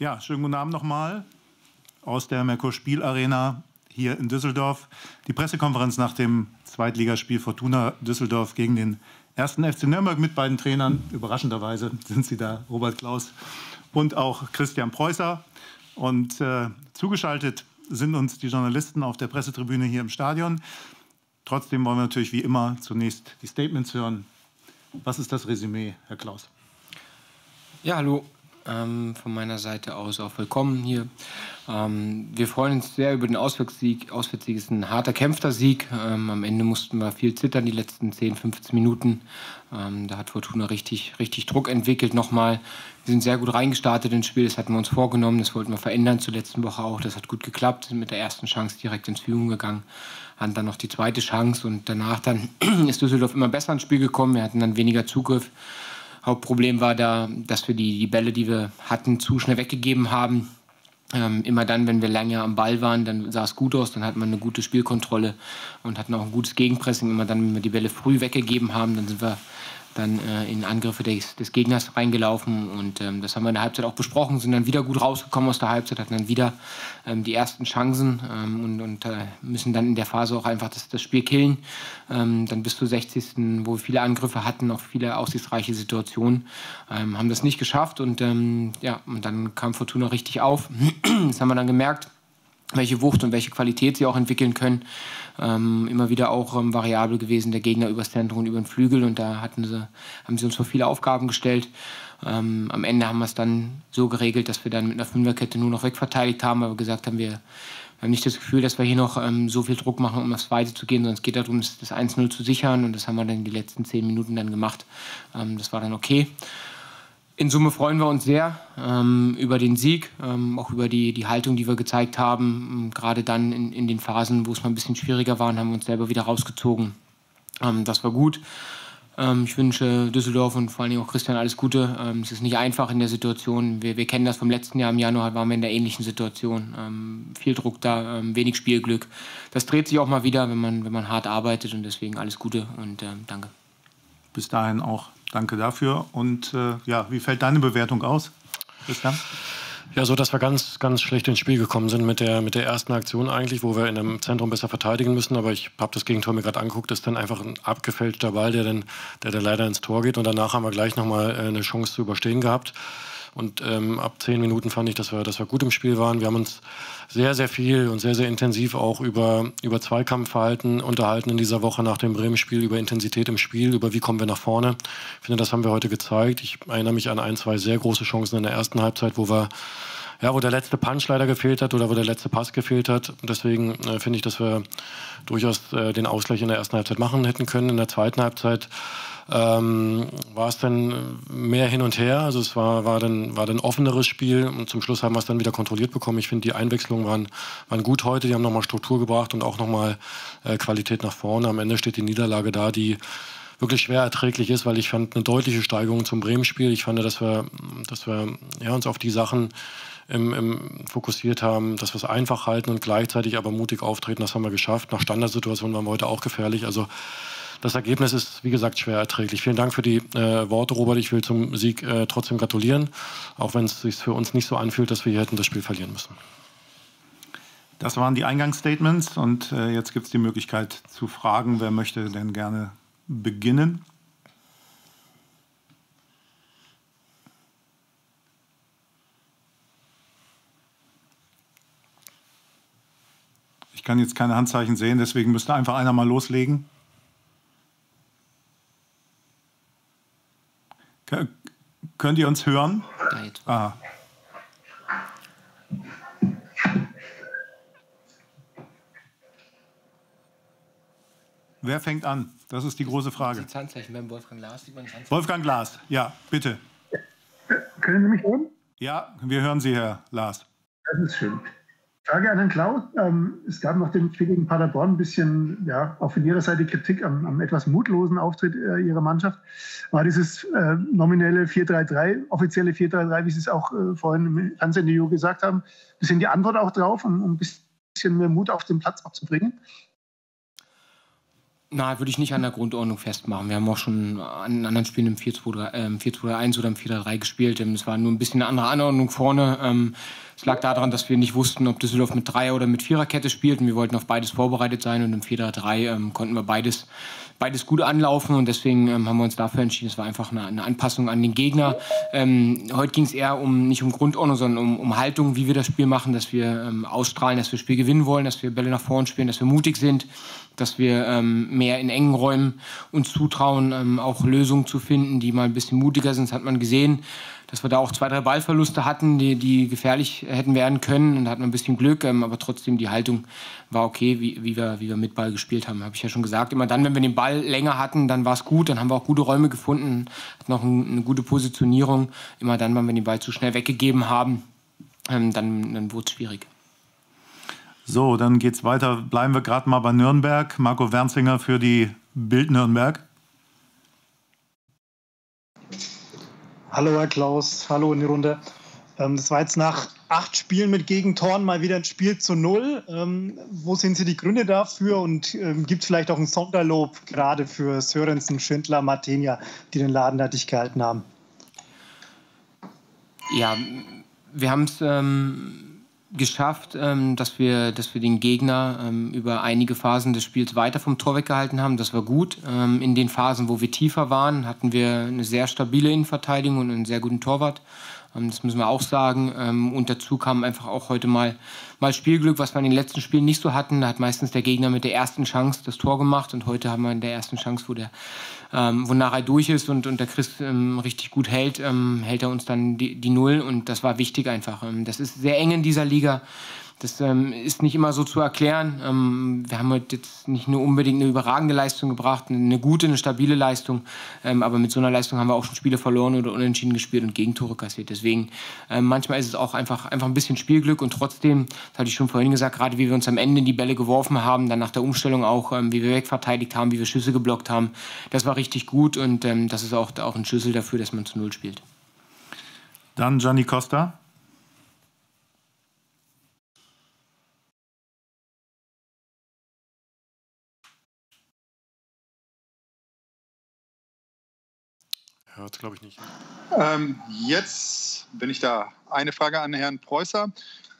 Ja, schönen guten Abend nochmal aus der Merkur Spielarena hier in Düsseldorf. Die Pressekonferenz nach dem Zweitligaspiel Fortuna Düsseldorf gegen den ersten FC Nürnberg mit beiden Trainern. Überraschenderweise sind sie da, Robert Klaus und auch Christian Preußer. Und äh, zugeschaltet sind uns die Journalisten auf der Pressetribüne hier im Stadion. Trotzdem wollen wir natürlich wie immer zunächst die Statements hören. Was ist das Resümee, Herr Klaus? Ja, hallo. Ähm, von meiner Seite aus auch willkommen hier. Ähm, wir freuen uns sehr über den Auswärtssieg. Auswärtssieg ist ein harter, kämpfter Sieg. Ähm, am Ende mussten wir viel zittern, die letzten 10, 15 Minuten. Ähm, da hat Fortuna richtig, richtig Druck entwickelt nochmal. Wir sind sehr gut reingestartet ins Spiel. Das hatten wir uns vorgenommen. Das wollten wir verändern zur letzten Woche auch. Das hat gut geklappt. Sind mit der ersten Chance direkt ins Führung gegangen. Hatten dann noch die zweite Chance und danach dann ist Düsseldorf immer besser ins Spiel gekommen. Wir hatten dann weniger Zugriff. Hauptproblem war da, dass wir die, die Bälle, die wir hatten, zu schnell weggegeben haben. Ähm, immer dann, wenn wir länger am Ball waren, dann sah es gut aus, dann hat man eine gute Spielkontrolle und hatten auch ein gutes Gegenpressing. Immer dann, wenn wir die Bälle früh weggegeben haben, dann sind wir dann äh, in Angriffe des, des, Gegners reingelaufen. Und ähm, das haben wir in der Halbzeit auch besprochen, sind dann wieder gut rausgekommen aus der Halbzeit, hatten dann wieder ähm, die ersten Chancen ähm, und, und äh, müssen dann in der Phase auch einfach das, das Spiel killen. Ähm, dann bis zur 60. wo wir viele Angriffe hatten, auch viele aussichtsreiche Situationen, ähm, haben das nicht geschafft. Und ähm, ja, und dann kam Fortuna richtig auf. das haben wir dann gemerkt welche Wucht und welche Qualität sie auch entwickeln können. Ähm, immer wieder auch ähm, variabel gewesen, der Gegner übers Zentrum und über den Flügel. Und da hatten sie, haben sie uns vor viele Aufgaben gestellt. Ähm, am Ende haben wir es dann so geregelt, dass wir dann mit einer Fünferkette nur noch wegverteidigt haben, weil wir gesagt haben, wir, wir haben nicht das Gefühl, dass wir hier noch ähm, so viel Druck machen, um aufs Weite zu gehen, sondern es geht darum, das, das 1-0 zu sichern. Und das haben wir dann die letzten zehn Minuten dann gemacht. Ähm, das war dann okay. In Summe freuen wir uns sehr ähm, über den Sieg, ähm, auch über die, die Haltung, die wir gezeigt haben. Ähm, gerade dann in, in den Phasen, wo es mal ein bisschen schwieriger war, haben wir uns selber wieder rausgezogen. Ähm, das war gut. Ähm, ich wünsche Düsseldorf und vor allen Dingen auch Christian alles Gute. Ähm, es ist nicht einfach in der Situation. Wir, wir, kennen das vom letzten Jahr. Im Januar waren wir in der ähnlichen Situation. viel Druck da, wenig Spielglück. Das dreht sich auch mal wieder, wenn man, wenn man hart arbeitet. Und deswegen alles Gute und danke. Bis dahin auch Danke dafür. Und äh, ja, wie fällt deine Bewertung aus? Christian? Ja, so dass wir ganz, ganz schlecht ins Spiel gekommen sind mit der, mit der ersten Aktion eigentlich, wo wir in einem Zentrum besser verteidigen müssen. Aber ich habe das Gegentor mir gerade angeguckt, ist dann einfach ein abgefälschter Ball, der dann, der dann leider ins Tor geht. Und danach haben wir gleich nochmal äh, eine Chance zu überstehen gehabt. Und ähm, ab zehn Minuten fand ich, dass wir, dass wir gut im Spiel waren. Wir haben uns sehr, sehr viel und sehr, sehr intensiv auch über, über Zweikampfverhalten unterhalten in dieser Woche nach dem Bremen-Spiel, über Intensität im Spiel, über wie kommen wir nach vorne. Ich finde, das haben wir heute gezeigt. Ich erinnere mich an ein, zwei sehr große Chancen in der ersten Halbzeit, wo wir ja, wo der letzte Punch leider gefehlt hat oder wo der letzte Pass gefehlt hat. Deswegen äh, finde ich, dass wir durchaus äh, den Ausgleich in der ersten Halbzeit machen hätten können. In der zweiten Halbzeit ähm, war es dann mehr hin und her. Also es war, war, dann, war dann offeneres Spiel und zum Schluss haben wir es dann wieder kontrolliert bekommen. Ich finde, die Einwechslungen waren, waren gut heute. Die haben nochmal Struktur gebracht und auch nochmal äh, Qualität nach vorne. Am Ende steht die Niederlage da, die wirklich schwer erträglich ist, weil ich fand eine deutliche Steigerung zum Bremen-Spiel. Ich fand, dass wir, dass wir ja, uns auf die Sachen im, im fokussiert haben, dass wir es einfach halten und gleichzeitig aber mutig auftreten. Das haben wir geschafft. Nach Standardsituationen waren wir heute auch gefährlich. Also das Ergebnis ist, wie gesagt, schwer erträglich. Vielen Dank für die äh, Worte, Robert. Ich will zum Sieg äh, trotzdem gratulieren, auch wenn es sich für uns nicht so anfühlt, dass wir hier hätten das Spiel verlieren müssen. Das waren die Eingangsstatements und äh, jetzt gibt es die Möglichkeit zu fragen, wer möchte denn gerne beginnen. Ich kann jetzt keine Handzeichen sehen, deswegen müsste einfach einer mal loslegen. Könnt ihr uns hören? Ah. Wer fängt an? Das ist die große Frage. Die Handzeichen beim Wolfgang Glas. Wolfgang Glas, ja, bitte. Können Sie mich hören? Ja, wir hören Sie, Herr Lars. Das ist schön. Frage an Herrn Klaus. Ähm, es gab nach dem Spiel gegen Paderborn ein bisschen, ja, auch von Ihrer Seite Kritik am, am etwas mutlosen Auftritt äh, Ihrer Mannschaft. War dieses äh, nominelle 4-3-3, offizielle 4-3-3, wie Sie es auch äh, vorhin im Fernsehinterview gesagt haben, ein bisschen die Antwort auch drauf, um, um ein bisschen mehr Mut auf den Platz auch zu bringen? Na, würde ich nicht an der Grundordnung festmachen. Wir haben auch schon an anderen Spielen im 4-2-1 äh, oder im 4-3 gespielt. Ähm, es war nur ein bisschen eine andere Anordnung vorne. Ähm, es lag daran, dass wir nicht wussten, ob Düsseldorf mit Dreier- oder mit Viererkette spielt. Und wir wollten auf beides vorbereitet sein. Und im 4-3 ähm, konnten wir beides, beides gut anlaufen. Und deswegen ähm, haben wir uns dafür entschieden. Es war einfach eine, eine Anpassung an den Gegner. Ähm, heute ging es eher um nicht um Grundordnung, sondern um, um Haltung, wie wir das Spiel machen, dass wir ähm, ausstrahlen, dass wir das Spiel gewinnen wollen, dass wir Bälle nach vorne spielen, dass wir mutig sind dass wir ähm, mehr in engen Räumen uns zutrauen, ähm, auch Lösungen zu finden, die mal ein bisschen mutiger sind. Das hat man gesehen, dass wir da auch zwei, drei Ballverluste hatten, die, die gefährlich hätten werden können. Und da hatten wir ein bisschen Glück, ähm, aber trotzdem die Haltung war okay, wie, wie, wir, wie wir mit Ball gespielt haben. Habe ich ja schon gesagt. Immer dann, wenn wir den Ball länger hatten, dann war es gut. Dann haben wir auch gute Räume gefunden, hatten auch ein, eine gute Positionierung. Immer dann, wenn wir den Ball zu schnell weggegeben haben, ähm, dann, dann wurde es schwierig. So, dann geht's weiter. Bleiben wir gerade mal bei Nürnberg. Marco Wernzinger für die Bild Nürnberg. Hallo Herr Klaus, hallo in die Runde. Ähm, das war jetzt nach acht Spielen mit Gegentoren mal wieder ein Spiel zu null. Ähm, wo sehen Sie die Gründe dafür und ähm, gibt es vielleicht auch ein Sonderlob gerade für Sörensen, Schindler, Martinia, die den Laden da dicht gehalten haben? Ja, wir haben es ähm, geschafft, ähm, dass, wir, dass wir den Gegner ähm, über einige Phasen des Spiels weiter vom Tor weggehalten haben. Das war gut. Ähm, in den Phasen, wo wir tiefer waren, hatten wir eine sehr stabile Innenverteidigung und einen sehr guten Torwart. Ähm, das müssen wir auch sagen. Ähm, und dazu kam einfach auch heute mal, mal Spielglück, was wir in den letzten Spielen nicht so hatten. Da hat meistens der Gegner mit der ersten Chance das Tor gemacht und heute haben wir in der ersten Chance, wo der ähm, wo nachher durch ist und, und der Chris ähm, richtig gut hält, ähm, hält er uns dann die, die Null und das war wichtig einfach. Ähm, das ist sehr eng in dieser Liga. Das ähm, ist nicht immer so zu erklären. Ähm, wir haben heute jetzt nicht nur unbedingt eine überragende Leistung gebracht, eine gute, eine stabile Leistung, ähm, aber mit so einer Leistung haben wir auch schon Spiele verloren oder unentschieden gespielt und Gegentore kassiert. Deswegen ähm, manchmal ist es auch einfach, einfach ein bisschen Spielglück und trotzdem, das hatte ich schon vorhin gesagt, gerade wie wir uns am Ende die Bälle geworfen haben, dann nach der Umstellung auch, ähm, wie wir wegverteidigt haben, wie wir Schüsse geblockt haben, das war richtig gut und ähm, das ist auch, auch ein Schlüssel dafür, dass man zu Null spielt. Dann Gianni Costa. Hört glaube ich, nicht. Ähm, jetzt bin ich da. Eine Frage an Herrn Preußer.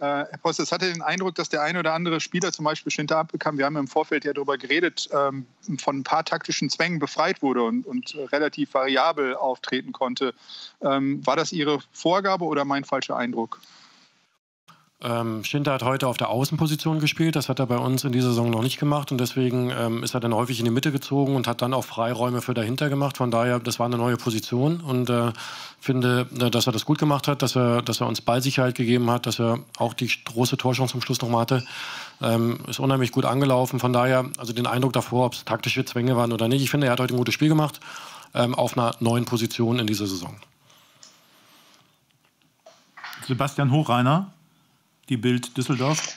Äh, Herr Preußer, es hatte den Eindruck, dass der eine oder andere Spieler zum Beispiel Schinter abbekam. Wir haben im Vorfeld ja darüber geredet, ähm, von ein paar taktischen Zwängen befreit wurde und, und relativ variabel auftreten konnte. Ähm, war das Ihre Vorgabe oder mein falscher Eindruck? Ähm, Schinter hat heute auf der Außenposition gespielt. Das hat er bei uns in dieser Saison noch nicht gemacht. Und deswegen ähm, ist er dann häufig in die Mitte gezogen und hat dann auch Freiräume für dahinter gemacht. Von daher, das war eine neue Position. Und äh, finde, äh, dass er das gut gemacht hat, dass er, dass er uns Ballsicherheit gegeben hat, dass er auch die große Torchance zum Schluss nochmal hatte. Ähm, ist unheimlich gut angelaufen. Von daher, also den Eindruck davor, ob es taktische Zwänge waren oder nicht. Ich finde, er hat heute ein gutes Spiel gemacht. Ähm, auf einer neuen Position in dieser Saison. Sebastian Hochreiner die Bild Düsseldorf.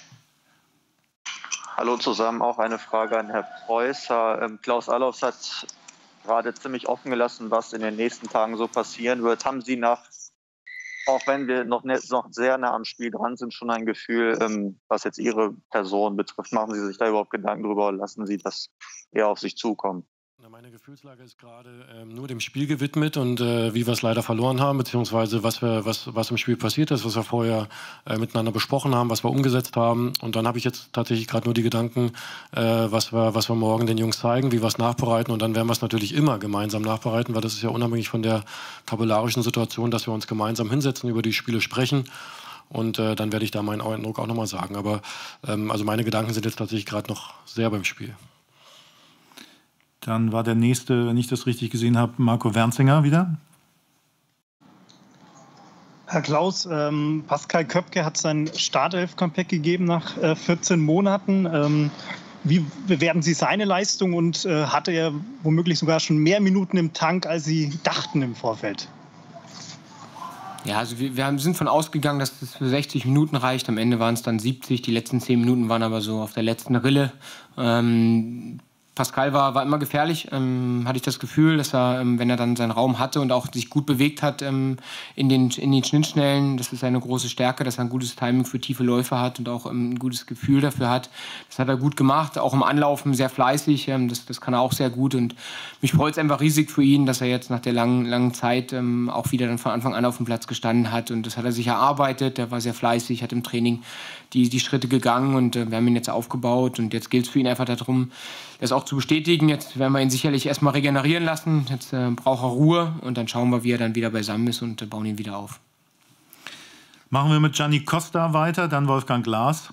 Hallo zusammen, auch eine Frage an Herrn Preußer. Ähm, Klaus Allofs hat gerade ziemlich offen gelassen, was in den nächsten Tagen so passieren wird. Haben Sie nach, auch wenn wir noch, ne, noch sehr nah am Spiel dran sind, schon ein Gefühl, ähm, was jetzt Ihre Person betrifft? Machen Sie sich da überhaupt Gedanken drüber oder lassen Sie das eher auf sich zukommen? Gefühlslage ist gerade ähm, nur dem Spiel gewidmet und äh, wie wir es leider verloren haben, beziehungsweise was, wir, was, was im Spiel passiert ist, was wir vorher äh, miteinander besprochen haben, was wir umgesetzt haben. Und dann habe ich jetzt tatsächlich gerade nur die Gedanken, äh, was, wir, was wir morgen den Jungs zeigen, wie wir es nachbereiten. Und dann werden wir es natürlich immer gemeinsam nachbereiten, weil das ist ja unabhängig von der tabellarischen Situation, dass wir uns gemeinsam hinsetzen, über die Spiele sprechen. Und äh, dann werde ich da meinen Eindruck auch nochmal sagen. Aber ähm, also meine Gedanken sind jetzt tatsächlich gerade noch sehr beim Spiel. Dann war der nächste, wenn ich das richtig gesehen habe, Marco Wernzinger wieder. Herr Klaus, ähm, Pascal Köpke hat sein Startelf-Comeback gegeben nach äh, 14 Monaten. Ähm, wie bewerten Sie seine Leistung und äh, hatte er womöglich sogar schon mehr Minuten im Tank, als Sie dachten im Vorfeld? Ja, also wir, wir sind von ausgegangen, dass das für 60 Minuten reicht. Am Ende waren es dann 70. Die letzten 10 Minuten waren aber so auf der letzten Rille. Ähm, Pascal war, war immer gefährlich, ähm, hatte ich das Gefühl, dass er, ähm, wenn er dann seinen Raum hatte und auch sich gut bewegt hat ähm, in, den, in den Schnittstellen, das ist seine große Stärke, dass er ein gutes Timing für tiefe Läufe hat und auch ähm, ein gutes Gefühl dafür hat. Das hat er gut gemacht, auch im Anlaufen sehr fleißig, ähm, das, das kann er auch sehr gut und mich freut es einfach riesig für ihn, dass er jetzt nach der langen, langen Zeit ähm, auch wieder dann von Anfang an auf dem Platz gestanden hat und das hat er sich erarbeitet, er war sehr fleißig, hat im Training die, die Schritte gegangen und äh, wir haben ihn jetzt aufgebaut und jetzt gilt es für ihn einfach darum, das auch zu bestätigen. Jetzt werden wir ihn sicherlich erstmal regenerieren lassen. Jetzt äh, braucht er Ruhe und dann schauen wir, wie er dann wieder beisammen ist und äh, bauen ihn wieder auf. Machen wir mit Gianni Costa weiter, dann Wolfgang Glas.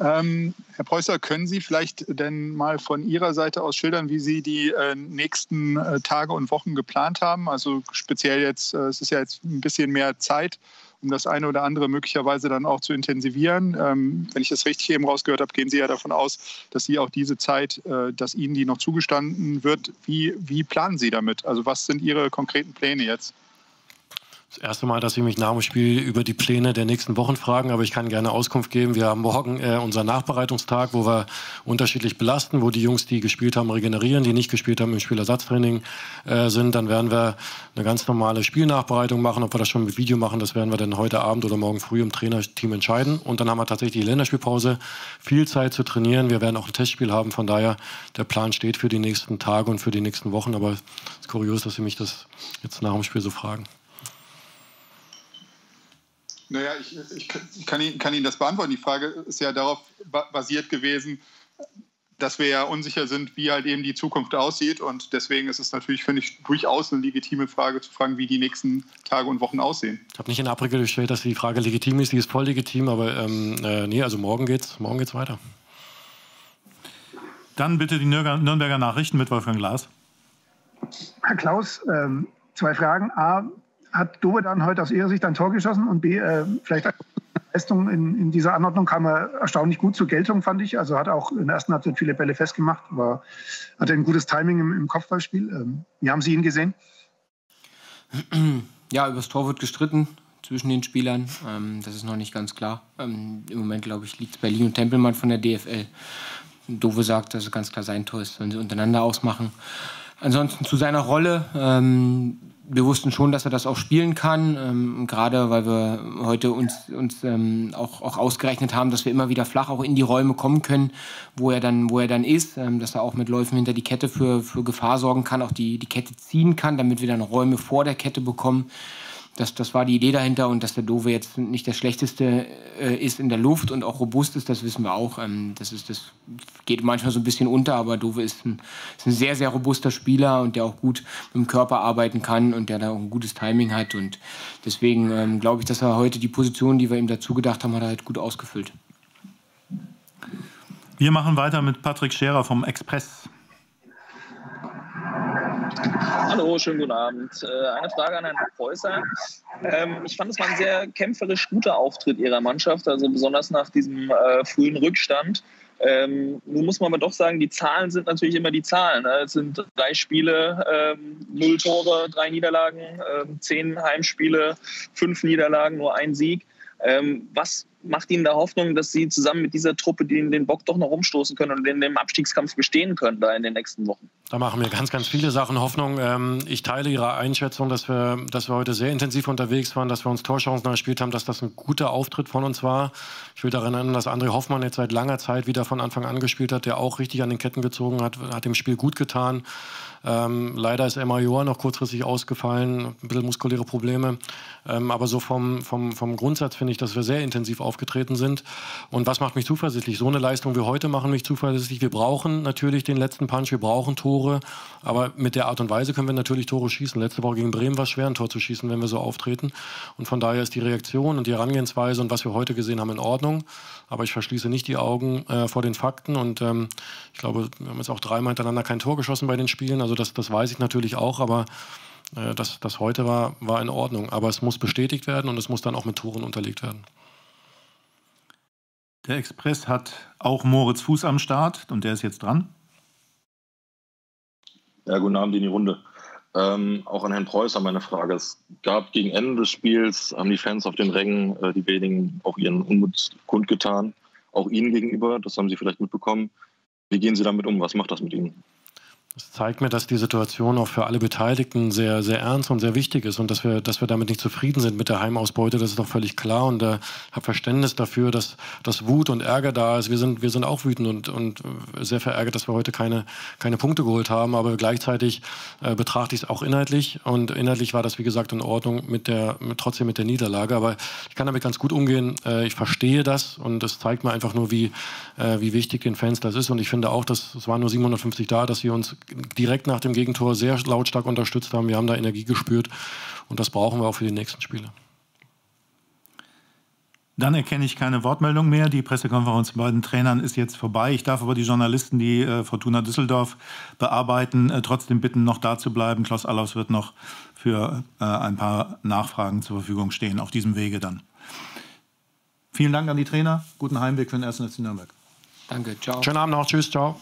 Ähm, Herr Preußer, können Sie vielleicht denn mal von Ihrer Seite aus schildern, wie Sie die äh, nächsten äh, Tage und Wochen geplant haben? Also speziell jetzt, äh, es ist ja jetzt ein bisschen mehr Zeit, um das eine oder andere möglicherweise dann auch zu intensivieren. Ähm, wenn ich das richtig eben rausgehört habe, gehen Sie ja davon aus, dass Sie auch diese Zeit, äh, dass Ihnen die noch zugestanden wird. Wie, wie planen Sie damit? Also was sind Ihre konkreten Pläne jetzt? Das erste Mal, dass Sie mich nach dem Spiel über die Pläne der nächsten Wochen fragen, aber ich kann gerne Auskunft geben. Wir haben morgen äh, unseren Nachbereitungstag, wo wir unterschiedlich belasten, wo die Jungs, die gespielt haben, regenerieren, die nicht gespielt haben, im Spielersatztraining äh, sind. Dann werden wir eine ganz normale Spielnachbereitung machen. Ob wir das schon mit Video machen, das werden wir dann heute Abend oder morgen früh im Trainerteam entscheiden. Und dann haben wir tatsächlich die Länderspielpause, viel Zeit zu trainieren. Wir werden auch ein Testspiel haben. Von daher, der Plan steht für die nächsten Tage und für die nächsten Wochen. Aber es ist kurios, dass Sie mich das jetzt nach dem Spiel so fragen. Naja, ich, ich, ich kann, Ihnen, kann, Ihnen, das beantworten. Die Frage ist ja darauf basiert gewesen, dass wir ja unsicher sind, wie halt eben die Zukunft aussieht. Und deswegen ist es natürlich, finde ich, durchaus eine legitime Frage zu fragen, wie die nächsten Tage und Wochen aussehen. Ich habe nicht in Abrede gestellt, dass die Frage legitim ist. Die ist voll legitim, aber ähm, äh, nee, also morgen geht's, morgen geht's weiter. Dann bitte die Nürnberger Nachrichten mit Wolfgang Glas. Herr Klaus, ähm, zwei Fragen. A, hat Dove dann heute aus ihrer Sicht ein Tor geschossen und B, äh, vielleicht Leistung in, in, dieser Anordnung kam er erstaunlich gut zur Geltung, fand ich. Also hat auch in der ersten Halbzeit viele Bälle festgemacht, war, hatte ein gutes Timing im, im Kopfballspiel. Ähm, wie haben Sie ihn gesehen? Ja, über das Tor wird gestritten zwischen den Spielern. Ähm, das ist noch nicht ganz klar. Ähm, Im Moment, glaube ich, liegt es bei Lee und Tempelmann von der DFL. Dove sagt, dass es ganz klar sein Tor ist, sollen sie untereinander ausmachen. Ansonsten zu seiner Rolle. Ähm, wir wussten schon, dass er das auch spielen kann, ähm, gerade weil wir heute uns, uns ähm, auch, auch ausgerechnet haben, dass wir immer wieder flach auch in die Räume kommen können, wo er dann, wo er dann ist, ähm, dass er auch mit Läufen hinter die Kette für, für Gefahr sorgen kann, auch die, die Kette ziehen kann, damit wir dann Räume vor der Kette bekommen. Das, das war die Idee dahinter und dass der Dove jetzt nicht das Schlechteste äh, ist in der Luft und auch robust ist, das wissen wir auch. Ähm, das, ist, das geht manchmal so ein bisschen unter, aber Dove ist ein, ist ein sehr, sehr robuster Spieler und der auch gut mit dem Körper arbeiten kann und der da auch ein gutes Timing hat. Und deswegen ähm, glaube ich, dass er heute die Position, die wir ihm dazu gedacht haben, hat er halt gut ausgefüllt. Wir machen weiter mit Patrick Scherer vom Express. Hallo, schönen guten Abend. Äh, eine Frage an Herrn Preußer. Ähm, ich fand, es war ein sehr kämpferisch guter Auftritt Ihrer Mannschaft, also besonders nach diesem äh, frühen Rückstand. Ähm, nun muss man aber doch sagen, die Zahlen sind natürlich immer die Zahlen. Ne? Es sind drei Spiele, ähm, null Tore, drei Niederlagen, zehn Heimspiele, fünf Niederlagen, nur ein Sieg. Was macht Ihnen da Hoffnung, dass Sie zusammen mit dieser Truppe den, den Bock doch noch umstoßen können und in dem Abstiegskampf bestehen können da in den nächsten Wochen? Da machen mir ganz, ganz viele Sachen Hoffnung. Ähm, ich teile Ihre Einschätzung, dass wir, dass wir heute sehr intensiv unterwegs waren, dass wir uns Torchancen gespielt haben, dass das ein guter Auftritt von uns war. Ich will daran erinnern, dass André Hoffmann jetzt seit langer Zeit wieder von Anfang an gespielt hat, der auch richtig an den Ketten gezogen hat, hat dem Spiel gut getan. Ähm, leider ist Emma Joa noch kurzfristig ausgefallen, ein bisschen muskuläre Probleme. Ähm, aber so vom, vom, vom Grundsatz finde ich, dass wir sehr intensiv aufgetreten sind. Und was macht mich zuversichtlich? So eine Leistung wie heute machen mich zuversichtlich. Wir brauchen natürlich den letzten Punch, wir brauchen Tore. Aber mit der Art und Weise können wir natürlich Tore schießen. Letzte Woche gegen Bremen war es schwer, ein Tor zu schießen, wenn wir so auftreten. Und von daher ist die Reaktion und die Herangehensweise und was wir heute gesehen haben in Ordnung. Aber ich verschließe nicht die Augen äh, vor den Fakten. Und ähm, ich glaube, wir haben jetzt auch dreimal hintereinander kein Tor geschossen bei den Spielen. Also das, das weiß ich natürlich auch, aber äh, das, das heute war, war in Ordnung. Aber es muss bestätigt werden und es muss dann auch mit Toren unterlegt werden. Der Express hat auch Moritz Fuß am Start und der ist jetzt dran. Ja, guten Abend in die Runde. Ähm, auch an Herrn Preußer meine Frage. Es gab gegen Ende des Spiels, haben die Fans auf den Rängen, äh, die wenigen, auch ihren Unmut kundgetan. Auch Ihnen gegenüber, das haben Sie vielleicht mitbekommen. Wie gehen Sie damit um? Was macht das mit Ihnen? Das zeigt mir, dass die Situation auch für alle Beteiligten sehr, sehr ernst und sehr wichtig ist und dass wir, dass wir damit nicht zufrieden sind mit der Heimausbeute. Das ist doch völlig klar und äh, habe Verständnis dafür, dass, dass Wut und Ärger da ist. Wir sind, wir sind auch wütend und, und sehr verärgert, dass wir heute keine, keine Punkte geholt haben. Aber gleichzeitig äh, betrachte ich es auch inhaltlich und inhaltlich war das, wie gesagt, in Ordnung mit der, mit, trotzdem mit der Niederlage. Aber ich kann damit ganz gut umgehen. Äh, ich verstehe das und es zeigt mir einfach nur, wie, äh, wie wichtig den Fans das ist. Und ich finde auch, dass es waren nur 750 da, dass sie uns direkt nach dem Gegentor sehr lautstark unterstützt haben. Wir haben da Energie gespürt und das brauchen wir auch für die nächsten Spiele. Dann erkenne ich keine Wortmeldung mehr. Die Pressekonferenz bei den Trainern ist jetzt vorbei. Ich darf aber die Journalisten, die äh, Fortuna Düsseldorf bearbeiten, äh, trotzdem bitten, noch da zu bleiben. Klaus Allaus wird noch für äh, ein paar Nachfragen zur Verfügung stehen, auf diesem Wege dann. Vielen Dank an die Trainer. Guten Heimweg für den 1. FC Nürnberg. Danke, ciao. Schönen Abend noch. Tschüss, ciao.